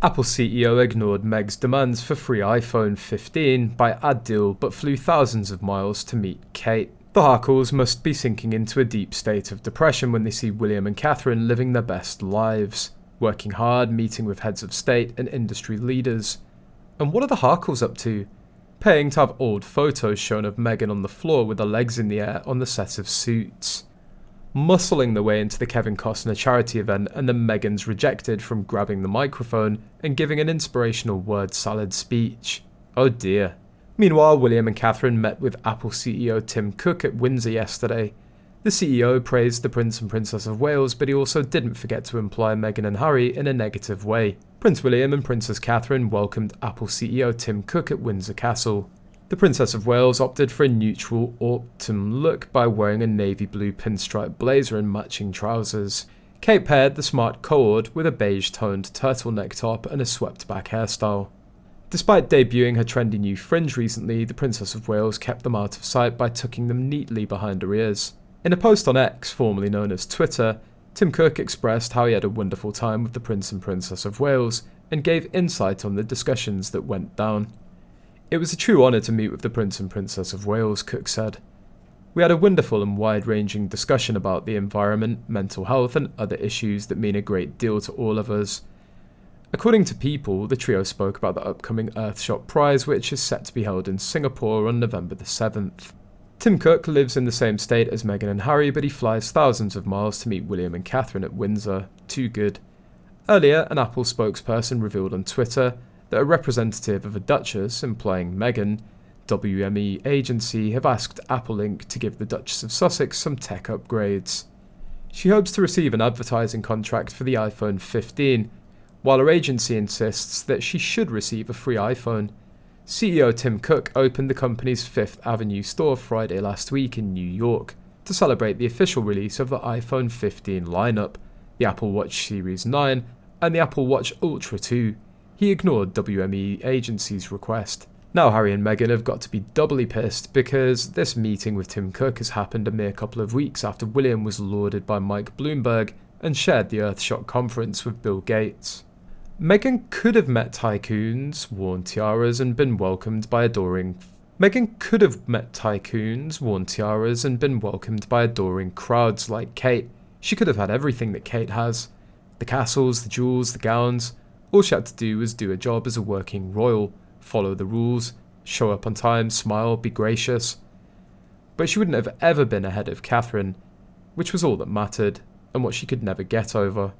Apple CEO ignored Meg's demands for free iPhone 15 by ad deal but flew thousands of miles to meet Kate. The Harkles must be sinking into a deep state of depression when they see William and Catherine living their best lives, working hard, meeting with heads of state and industry leaders. And what are the Harkles up to? Paying to have old photos shown of Meghan on the floor with her legs in the air on the set of Suits muscling their way into the Kevin Costner charity event and then Meghan's rejected from grabbing the microphone and giving an inspirational word salad speech. Oh dear. Meanwhile, William and Catherine met with Apple CEO Tim Cook at Windsor yesterday. The CEO praised the Prince and Princess of Wales, but he also didn't forget to imply Meghan and Harry in a negative way. Prince William and Princess Catherine welcomed Apple CEO Tim Cook at Windsor Castle. The Princess of Wales opted for a neutral autumn look by wearing a navy blue pinstripe blazer and matching trousers. Kate paired the smart cord with a beige toned turtleneck top and a swept back hairstyle. Despite debuting her trendy new fringe recently, the Princess of Wales kept them out of sight by tucking them neatly behind her ears. In a post on X, formerly known as Twitter, Tim Cook expressed how he had a wonderful time with the Prince and Princess of Wales and gave insight on the discussions that went down. It was a true honour to meet with the Prince and Princess of Wales, Cook said. We had a wonderful and wide ranging discussion about the environment, mental health, and other issues that mean a great deal to all of us. According to People, the trio spoke about the upcoming Earthshot Prize, which is set to be held in Singapore on November the 7th. Tim Cook lives in the same state as Meghan and Harry, but he flies thousands of miles to meet William and Catherine at Windsor. Too good. Earlier, an Apple spokesperson revealed on Twitter that a representative of a Duchess, implying Meghan, WME agency have asked Apple Inc. to give the Duchess of Sussex some tech upgrades. She hopes to receive an advertising contract for the iPhone 15, while her agency insists that she should receive a free iPhone. CEO Tim Cook opened the company's Fifth Avenue store Friday last week in New York to celebrate the official release of the iPhone 15 lineup, the Apple Watch Series 9, and the Apple Watch Ultra 2 he ignored WME agency's request. Now Harry and Meghan have got to be doubly pissed because this meeting with Tim Cook has happened a mere couple of weeks after William was lauded by Mike Bloomberg and shared the Earthshot conference with Bill Gates. Meghan could have met tycoons, worn tiaras, and been welcomed by adoring. Meghan could have met tycoons, worn tiaras, and been welcomed by adoring crowds like Kate. She could have had everything that Kate has the castles, the jewels, the gowns. All she had to do was do a job as a working royal, follow the rules, show up on time, smile, be gracious. But she wouldn't have ever been ahead of Catherine, which was all that mattered, and what she could never get over.